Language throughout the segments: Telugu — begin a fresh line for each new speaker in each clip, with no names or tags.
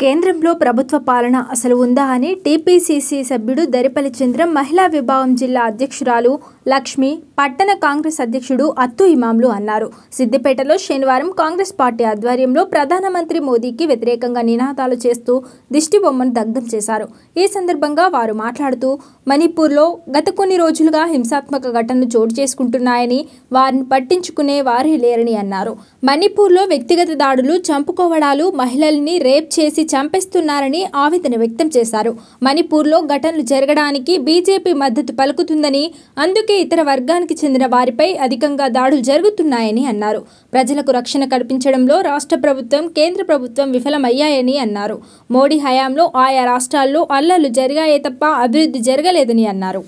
కేంద్రంలో ప్రభుత్వ పాలన అసలు ఉందా అని టీపీసీసీ సభ్యుడు దరిపల్లి చంద్రం మహిళా విభాగం జిల్లా అధ్యక్షురాలు లక్ష్మి పట్టణ కాంగ్రెస్ అధ్యక్షుడు అత్తు ఇమాంలు అన్నారు. సిద్దిపేటలో శనివారం కాంగ్రెస్ పార్టీ ఆధ్వర్యంలో ప్రధానమంత్రి మోదీకి వ్యతిరేకంగా నినాదాలు చేస్తూ దిష్టిబొమ్మను దగ్ధం చేశారు. ఈ సందర్భంగా వారు మాట్లాడుతూ మణిపూర్లో గత కొన్ని రోజులుగా హింసాత్మక ఘటనలు చోటు చేసుకుంటున్నాయని వారిని పట్టించుకునే వారే లేరని అన్నారు. మణిపూర్లో వ్యక్తిగత దాడులు చంపుకోవడాలు మహిళల్ని రేప్ చేసి చంపేస్తున్నారని ఆవేదన వ్యక్తం చేశారు. మణిపూర్లో ఘటనలు జరగడానికి బీజేపీ మద్దతు పలుకుతుందని అందుకే ఇతర వర్గానికి చెందిన వారిపై అధికంగా దాడులు జరుగుతున్నాయని అన్నారు. ప్రజలకు రక్షణ కల్పించడంలో రాష్ట్ర ప్రభుత్వం కేంద్ర ప్రభుత్వం విఫలమయ్యాయని అన్నారు. మోడీ హయాంలో ఆయా రాష్ట్రాల్లో అల్లర్లు జరిగాయే తప్ప అభివృద్ధి జరగలేదని అన్నారు.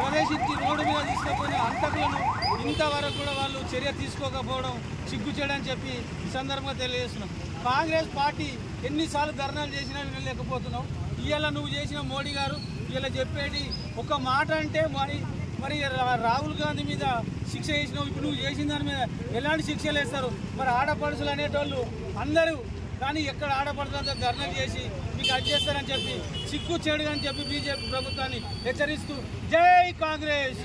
ప్రవేశించి రోడ్డు మీద తీసుకుపోయిన హంతకులను ఇంతవరకు కూడా వాళ్ళు చర్య తీసుకోకపోవడం సిగ్గుచేయడని చెప్పి ఈ సందర్భంగా తెలియజేస్తున్నాం. కాంగ్రెస్ పార్టీ ఎన్నిసార్లు ధర్నాలు చేసినా వినలేకపోతున్నాం. ఇవాళ నువ్వు చేసిన మోడీ గారు ఇలా చెప్పేది ఒక మాట అంటే మరి మరి రాహుల్ గాంధీ మీద శిక్ష చేసినావు ఇప్పుడు నువ్వు చేసిన దాని మీద ఎలాంటి శిక్షలు వేస్తారు? మరి ఆడపడుసులు అనేటోళ్ళు అందరూ కానీ ఎక్కడ ఆడపడుతుందో ధర్నాలు చేసి కట్ చేస్తారని చెప్పి సిగ్గు చెడు అని చెప్పి బీజేపీ ప్రభుత్వాన్ని హెచ్చరిస్తూ జై కాంగ్రెస్.